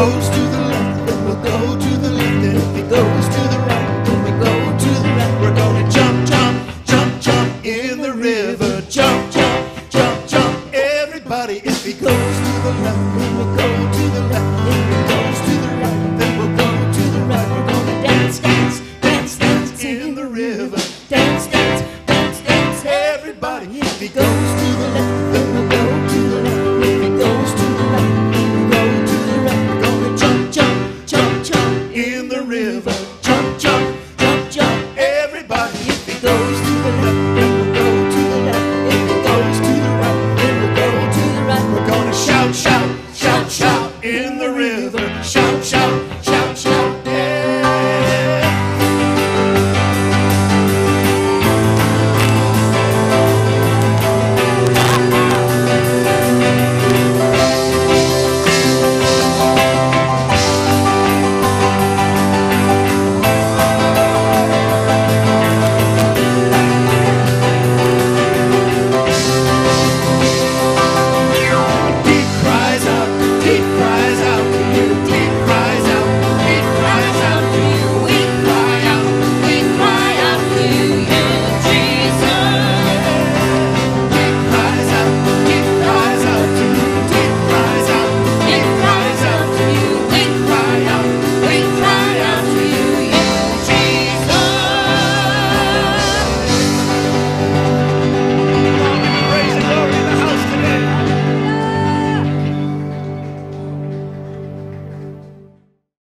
goes to the left, then we'll go to the left. And if he goes to the right, then we go to the left. We're gonna jump, jump, jump, jump in the river. Jump, jump, jump, jump. Everybody, if he goes to the left, then we'll go to the left. If he goes to the right, then we'll go to the right. We're gonna dance, dance, dance, dance in the river. Dance, dance. river. Jump, jump, jump, jump. Everybody, if it goes to the left, then we'll go to the left. If it goes to the right, then we'll go to the right. We're gonna shout, shout, shout, shout in the river. Shout